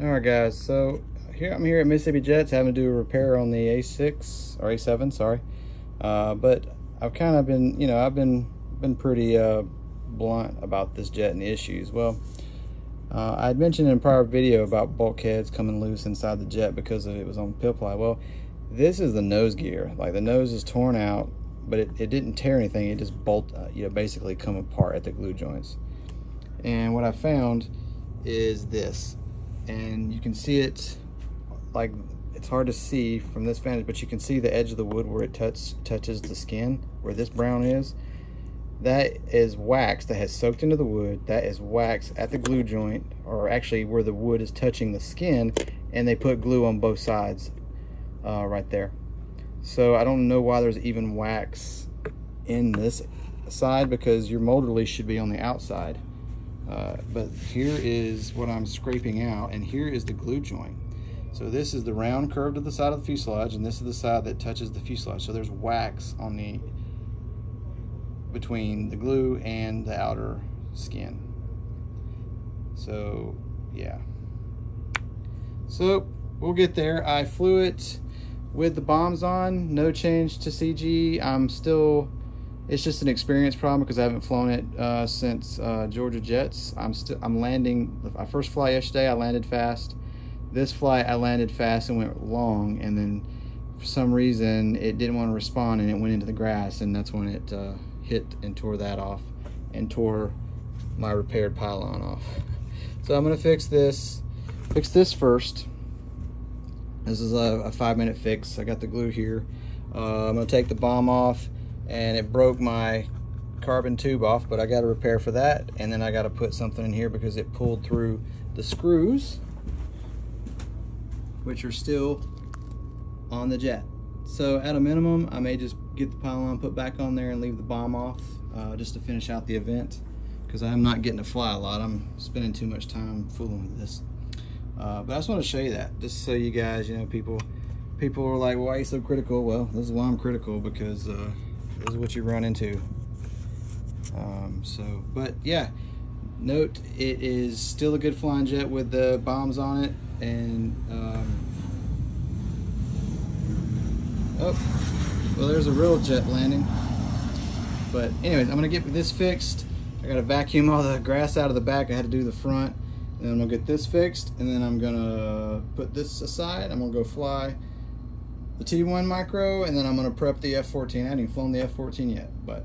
All right, guys. So here I'm here at Mississippi Jets having to do a repair on the A6 or A7, sorry. Uh, but I've kind of been, you know, I've been been pretty uh, blunt about this jet and the issues. Well, uh, I had mentioned in a prior video about bulkheads coming loose inside the jet because of it was on ply. Well, this is the nose gear. Like the nose is torn out, but it, it didn't tear anything. It just bolt, uh, you know, basically come apart at the glue joints. And what I found is this and you can see it like it's hard to see from this vantage but you can see the edge of the wood where it touch, touches the skin where this brown is. That is wax that has soaked into the wood. That is wax at the glue joint or actually where the wood is touching the skin and they put glue on both sides uh, right there. So I don't know why there's even wax in this side because your mold release should be on the outside uh, but here is what I'm scraping out, and here is the glue joint. So this is the round curve to the side of the fuselage, and this is the side that touches the fuselage. So there's wax on the between the glue and the outer skin. So yeah. So we'll get there. I flew it with the bombs on, no change to CG. I'm still it's just an experience problem because I haven't flown it uh, since uh, Georgia Jets. I'm still I'm landing. My first fly yesterday, I landed fast. This flight, I landed fast and went long, and then for some reason it didn't want to respond and it went into the grass, and that's when it uh, hit and tore that off, and tore my repaired pylon off. So I'm gonna fix this. Fix this first. This is a, a five minute fix. I got the glue here. Uh, I'm gonna take the bomb off and it broke my carbon tube off, but I got to repair for that. And then I got to put something in here because it pulled through the screws, which are still on the jet. So at a minimum, I may just get the pylon put back on there and leave the bomb off uh, just to finish out the event because I'm not getting to fly a lot. I'm spending too much time fooling with this. Uh, but I just want to show you that, just so you guys, you know, people people are like, why are you so critical? Well, this is why I'm critical because uh, is what you run into. Um, so, but yeah, note it is still a good flying jet with the bombs on it. And, um, oh, well, there's a real jet landing. But anyways, I'm gonna get this fixed. I gotta vacuum all the grass out of the back. I had to do the front. And then I'm gonna get this fixed. And then I'm gonna put this aside. I'm gonna go fly the T1 Micro, and then I'm gonna prep the F14. I haven't even flown the F14 yet, but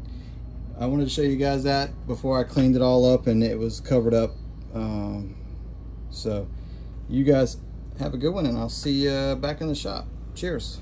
I wanted to show you guys that before I cleaned it all up and it was covered up. Um, so you guys have a good one and I'll see you back in the shop. Cheers.